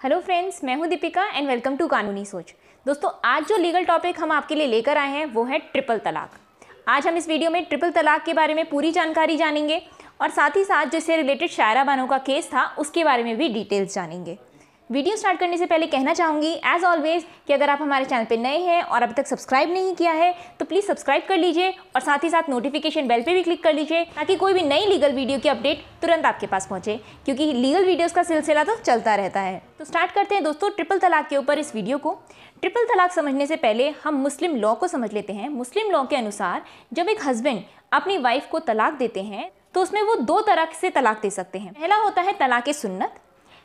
Hello friends मैं हूँ Deepika and welcome to कानूनी सोच। दोस्तों, आज जो लीगल टॉपिक हम आपके लिए लेकर आए हैं, वो है ट्रिपल तलाक। आज हम इस वीडियो में ट्रिपल तलाक के बारे में पूरी जानकारी जानेंगे और साथ ही साथ जिससे रिलेटेड शायरा बानो का केस था, उसके बारे में भी डिटेल्स जानेंगे। वीडियो स्टार्ट करने से पहले कहना चाहूँगी एज ऑलवेज कि अगर आप हमारे चैनल पर नए हैं और अभी तक सब्सक्राइब नहीं किया है तो प्लीज़ सब्सक्राइब कर लीजिए और साथ ही साथ नोटिफिकेशन बेल पे भी क्लिक कर लीजिए, ताकि कोई भी नई लीगल वीडियो की अपडेट तुरंत आपके पास पहुँचे, क्योंकि लीगल वीडियोज़ का सिलसिला तो चलता रहता है। तो स्टार्ट करते हैं दोस्तों ट्रिपल तलाक के ऊपर इस वीडियो को। ट्रिपल तलाक समझने से पहले हम मुस्लिम लॉ को समझ लेते हैं। मुस्लिम लॉ के अनुसार, जब एक हस्बैंड अपनी वाइफ को तलाक देते हैं तो उसमें वो दो तरह से तलाक दे सकते हैं। पहला होता है तलाक सुन्नत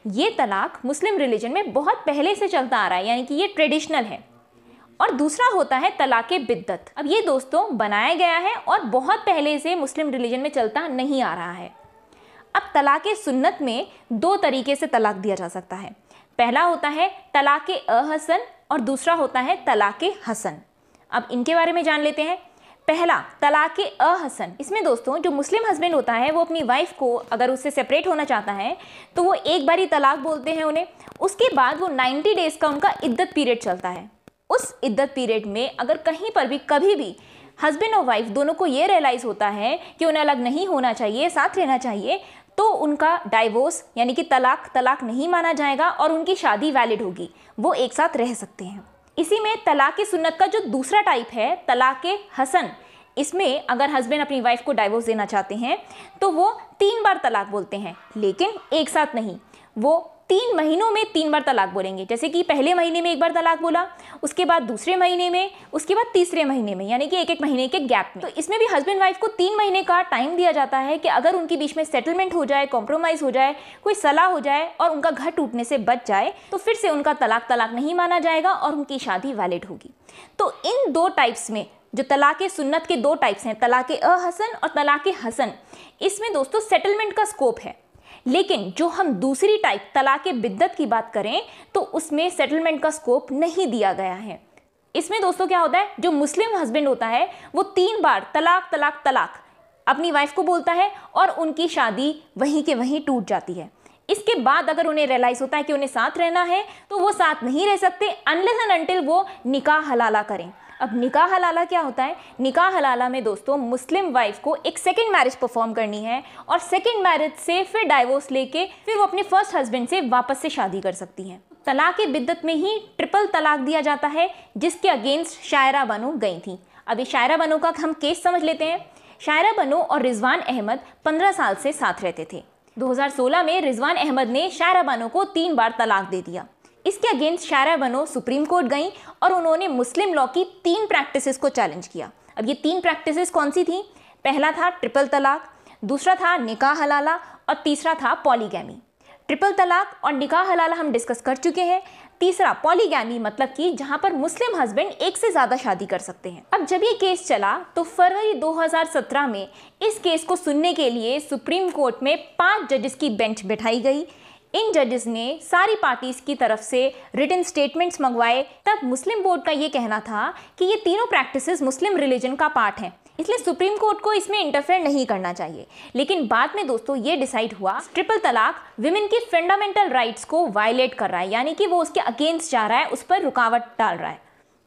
ये तलाक मुस्लिम रिलीजन में बहुत पहले से चलता आ रहा है, यानी कि ये ट्रेडिशनल है। और दूसरा होता है तलाक बिद्दत। अब ये दोस्तों बनाया गया है और बहुत पहले से मुस्लिम रिलीजन में चलता नहीं आ रहा है। अब तलाक सुन्नत में दो तरीके से तलाक दिया जा सकता है। पहला होता है तलाक अहसन और दूसरा होता है तलाक हसन। अब इनके बारे में जान लेते हैं। पहला, तलाक अहसन। इसमें दोस्तों, जो मुस्लिम हस्बैंड होता है, वो अपनी वाइफ को अगर उससे सेपरेट होना चाहता है तो वो एक बार ही तलाक बोलते हैं उन्हें। उसके बाद वो 90 डेज़ का उनका इद्दत पीरियड चलता है। उस इद्दत पीरियड में अगर कहीं पर भी, कभी भी हस्बैंड और वाइफ दोनों को ये रियलाइज़ होता है कि उन्हें अलग नहीं होना चाहिए, साथ रहना चाहिए तो उनका डाइवोर्स यानी कि तलाक तलाक नहीं माना जाएगा और उनकी शादी वैलिड होगी। वो एक साथ रह सकते हैं। इसी में तलाक सुन्नत का जो दूसरा टाइप है तलाक हसन, इसमें अगर हस्बैंड अपनी वाइफ को डाइवोर्स देना चाहते हैं तो वो तीन बार तलाक बोलते हैं, लेकिन एक साथ नहीं, वो तीन महीनों में तीन बार तलाक बोलेंगे। जैसे कि पहले महीने में एक बार तलाक बोला, उसके बाद दूसरे महीने में, उसके बाद तीसरे महीने में, यानी कि एक एक महीने के गैप में। तो इसमें भी हस्बैंड वाइफ को तीन महीने का टाइम दिया जाता है कि अगर उनके बीच में सेटलमेंट हो जाए कॉम्प्रोमाइज़ हो जाए, कोई सलाह हो जाए और उनका घर टूटने से बच जाए तो फिर से उनका तलाक तलाक नहीं माना जाएगा और उनकी शादी वैलिड होगी। तो इन दो टाइप्स में, जो तलाक सुन्नत के दो टाइप्स हैं, तलाक अहसन और तलाक हसन, इसमें दोस्तों सेटलमेंट का स्कोप है। लेकिन जो हम दूसरी टाइप तलाक बिद्दत की बात करें तो उसमें सेटलमेंट का स्कोप नहीं दिया गया है। इसमें दोस्तों क्या होता है? जो मुस्लिम हस्बैंड होता है, वो तीन बार तलाक तलाक तलाक अपनी वाइफ को बोलता है और उनकी शादी वहीं के वहीं टूट जाती है। इसके बाद अगर उन्हें रियलाइज़ होता है कि उन्हें साथ रहना है तो वो साथ नहीं रह सकते अनलेस एंड अनटिल वो निकाह हलाला करें। अब निकाह हलाला क्या होता है? निकाह हलाला में दोस्तों, मुस्लिम वाइफ को एक सेकेंड मैरिज परफॉर्म करनी है और सेकेंड मैरिज से फिर डाइवोर्स लेके फिर वो अपने फ़र्स्ट हस्बैंड से वापस से शादी कर सकती हैं। तलाक बिद्दत में ही ट्रिपल तलाक दिया जाता है, जिसके अगेंस्ट शायरा बनो गई थी। अभी शायरा बनो का हम केस समझ लेते हैं। शायरा बनो और रिजवान अहमद 15 साल से साथ रहते थे। 2016 में रिजवान अहमद ने शायरा बानो को तीन बार तलाक दे दिया। इसके अगेंस्ट शायरा बनो सुप्रीम कोर्ट गई और उन्होंने मुस्लिम लॉ की तीन प्रैक्टिसेस को चैलेंज किया। अब ये तीन प्रैक्टिसेस कौन सी थी? पहला था ट्रिपल तलाक, दूसरा था निकाह हलाला और तीसरा था पॉलीगैमी। ट्रिपल तलाक और निकाह हलाला हम डिस्कस कर चुके हैं। तीसरा, पॉलीगैमी मतलब कि जहाँ पर मुस्लिम हस्बैंड एक से ज़्यादा शादी कर सकते हैं। अब जब ये केस चला तो फरवरी 2017 में इस केस को सुनने के लिए सुप्रीम कोर्ट में पाँच जजेस की बेंच बैठाई गई। इन जजेस ने सारी पार्टीज़ की तरफ़ से रिटर्न स्टेटमेंट्स मंगवाए। तब मुस्लिम बोर्ड का ये कहना था कि ये तीनों प्रैक्टिसेस मुस्लिम रिलीजन का पार्ट हैं। इसलिए सुप्रीम कोर्ट को इसमें इंटरफेयर नहीं करना चाहिए। लेकिन बाद में दोस्तों ये डिसाइड हुआ ट्रिपल तलाक विमेन की फंडामेंटल राइट्स को वायलेट कर रहा है, यानी कि वो उसके अगेंस्ट जा रहा है, उस पर रुकावट डाल रहा है।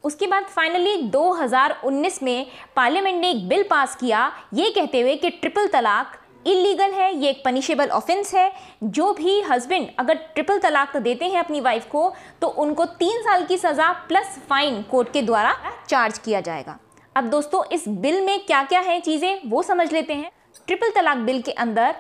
उसके बाद फाइनली 2019 में पार्लियामेंट ने एक बिल पास किया, ये कहते हुए कि ट्रिपल तलाक इलीगल है, ये एक पनिशेबल ऑफेंस है। जो भी हस्बैंड अगर ट्रिपल तलाक देते हैं अपनी वाइफ को तो उनको तीन साल की सज़ा प्लस फाइन कोर्ट के द्वारा चार्ज किया जाएगा। अब दोस्तों, इस बिल में क्या क्या है चीज़ें, वो समझ लेते हैं। ट्रिपल तलाक बिल के अंदर,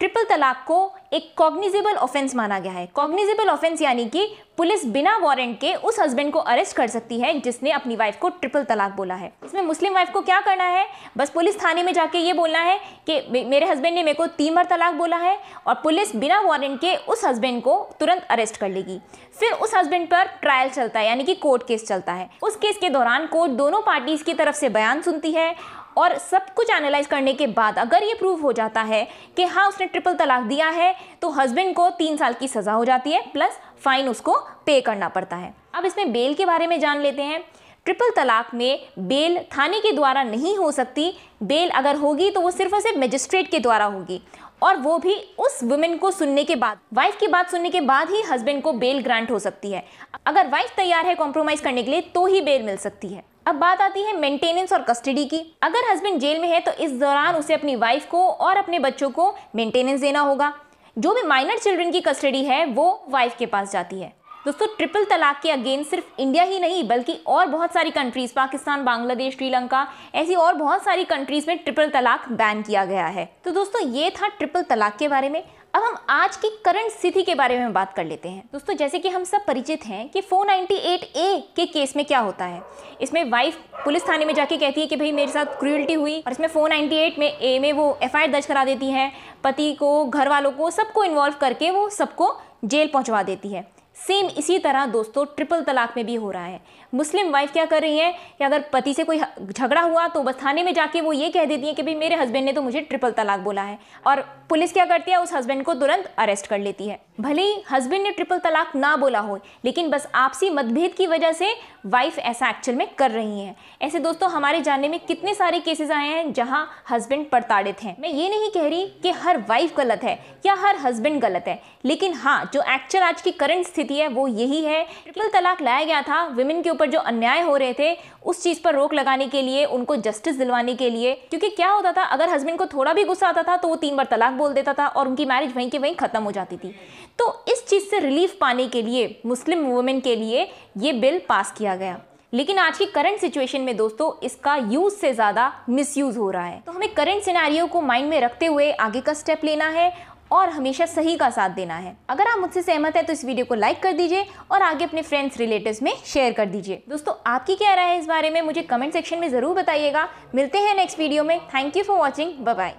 ट्रिपल तलाक को एक कॉग्निजेबल ऑफेंस माना गया है। कॉग्निजेबल ऑफेंस यानी कि पुलिस बिना वारंट के उस हस्बैंड को अरेस्ट कर सकती है, जिसने अपनी वाइफ को ट्रिपल तलाक बोला है। इसमें मुस्लिम वाइफ को क्या करना है? बस पुलिस थाने में जाके ये बोलना है कि मेरे हस्बैंड ने मेरे को तीन बार तलाक बोला है और पुलिस बिना वारंट के उस हस्बैंड को तुरंत अरेस्ट कर लेगी। फिर उस हस्बैंड पर ट्रायल चलता है, यानी कि कोर्ट केस चलता है। उस केस के दौरान कोर्ट दोनों पार्टीज़ की तरफ़ से बयान सुनती है और सब कुछ एनालाइज करने के बाद अगर ये प्रूव हो जाता है कि हाँ उसने ट्रिपल तलाक दिया है तो हस्बैंड को तीन साल की सज़ा हो जाती है प्लस फाइन उसको पे करना पड़ता है। अब इसमें बेल के बारे में जान लेते हैं। ट्रिपल तलाक में बेल थाने के द्वारा नहीं हो सकती। बेल अगर होगी तो वो सिर्फ़ और सिर्फ़ मजिस्ट्रेट के द्वारा होगी। और वो भी उस वुमेन को सुनने के बाद। वाइफ की बात सुनने के बाद ही हस्बैंड को बेल ग्रांट हो सकती है। अगर वाइफ तैयार है कॉम्प्रोमाइज करने के लिए तो ही बेल मिल सकती है। अब बात आती है मेंटेनेंस और कस्टडी की। अगर हस्बैंड जेल में है तो इस दौरान उसे अपनी वाइफ को और अपने बच्चों को मेंटेनेंस देना होगा। जो भी माइनर चिल्ड्रन की कस्टडी है, वो वाइफ के पास जाती है। दोस्तों ट्रिपल तलाक के अगेंस्ट सिर्फ़ इंडिया ही नहीं, बल्कि और बहुत सारी कंट्रीज़ पाकिस्तान, बांग्लादेश, श्रीलंका, ऐसी और बहुत सारी कंट्रीज़ में ट्रिपल तलाक बैन किया गया है। तो दोस्तों, ये था ट्रिपल तलाक के बारे में। अब हम आज की करंट स्थिति के बारे में बात कर लेते हैं। दोस्तों, जैसे कि हम सब परिचित हैं कि 498 ए के केस में क्या होता है। इसमें वाइफ पुलिस थाने में जाके कहती है कि भाई, मेरे साथ क्रूअल्टी हुई और इसमें 498 में ए में वो एफआईआर दर्ज करा देती है। पति को घर वालों को, सबको इन्वॉल्व करके वो सबको जेल पहुंचवा देती है। सेम इसी तरह दोस्तों ट्रिपल तलाक में भी हो रहा है। मुस्लिम वाइफ क्या कर रही है? कि अगर पति से कोई झगड़ा हुआ तो बस थाने में जाके वो ये कह देती है कि भाई, मेरे हस्बैंड ने तो मुझे ट्रिपल तलाक बोला है। और पुलिस क्या करती है? उस हस्बैंड को तुरंत अरेस्ट कर लेती है। भले ही हस्बैंड ने ट्रिपल तलाक ना बोला हो, लेकिन बस आपसी मतभेद की वजह से वाइफ ऐसा एक्चुअल में कर रही है। ऐसे दोस्तों, हमारे जानने में कितने सारे केसेस आए हैं जहाँ हस्बैंड प्रताड़ित हैं? मैं ये नहीं कह रही कि हर वाइफ गलत है या हर हस्बैंड गलत है, लेकिन हाँ जो एक्चुअल आज की करंट स्थिति है, वो यही है। ट्रिपल तलाक लाया गया था वुमेन के ऊपर जो अन्याय हो रहे थे, उस चीज़ पर रोक लगाने के लिए, उनको जस्टिस दिलवाने के लिए, क्योंकि क्या होता था, अगर हस्बैंड को थोड़ा भी गुस्सा आता था तो वो तीन बार तलाक बोल देता था और उनकी मैरिज वहीं के वहीं ख़त्म हो जाती थी। तो इस चीज़ से रिलीफ पाने के लिए, मुस्लिम वुमेन के लिए, ये बिल पास किया गया। लेकिन आज की करंट सिचुएशन में दोस्तों, इसका यूज़ से ज़्यादा मिसयूज हो रहा है। तो हमें करंट सिनेरियो को माइंड में रखते हुए आगे का स्टेप लेना है और हमेशा सही का साथ देना है। अगर आप मुझसे सहमत है तो इस वीडियो को लाइक कर दीजिए और आगे अपने फ्रेंड्स रिलेटिव में शेयर कर दीजिए। दोस्तों, आपकी क्या राय है इस बारे में, मुझे कमेंट सेक्शन में ज़रूर बताइएगा। मिलते हैं नेक्स्ट वीडियो में। Thank you for watching bye